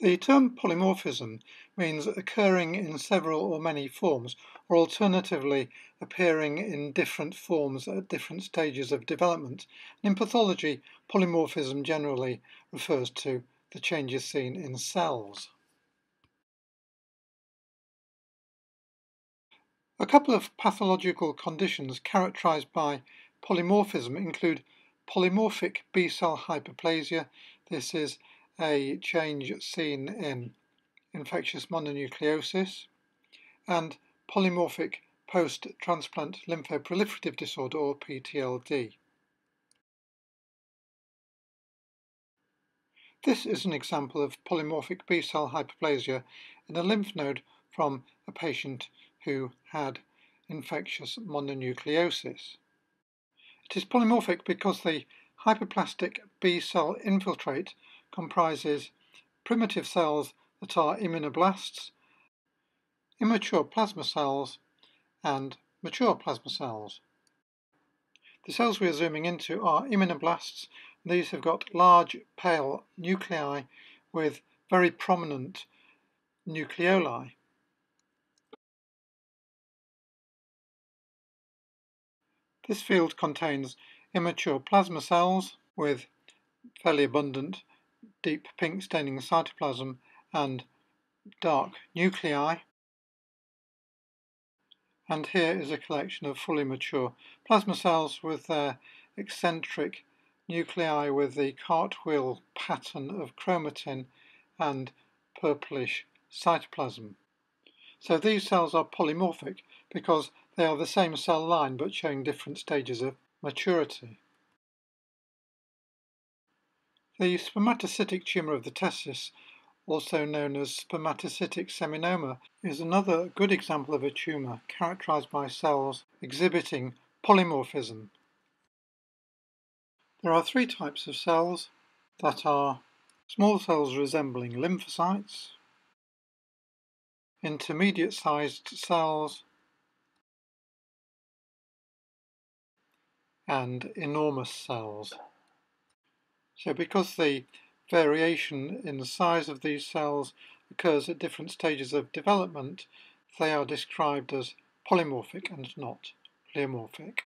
The term polymorphism means occurring in several or many forms, or alternatively appearing in different forms at different stages of development. In pathology, polymorphism generally refers to the changes seen in cells. A couple of pathological conditions characterized by polymorphism include polymorphic B-cell hyperplasia. This is a change seen in infectious mononucleosis, and polymorphic post-transplant lymphoproliferative disorder or PTLD. This is an example of polymorphic B-cell hyperplasia in a lymph node from a patient who had infectious mononucleosis. It is polymorphic because the hyperplastic B-cell infiltrate comprises primitive cells that are immunoblasts, immature plasma cells, and mature plasma cells. The cells we are zooming into are immunoblasts. These have got large, pale nuclei with very prominent nucleoli. This field contains immature plasma cells with fairly abundant deep pink staining cytoplasm and dark nuclei. And here is a collection of fully mature plasma cells with their eccentric nuclei with the cartwheel pattern of chromatin and purplish cytoplasm. So these cells are polymorphic because they are the same cell line but showing different stages of maturity. The spermatocytic tumour of the testis, also known as spermatocytic seminoma, is another good example of a tumour characterized by cells exhibiting polymorphism. There are three types of cells that are small cells resembling lymphocytes, intermediate sized cells, and enormous cells. So because the variation in the size of these cells occurs at different stages of development, they are described as polymorphic and not pleomorphic.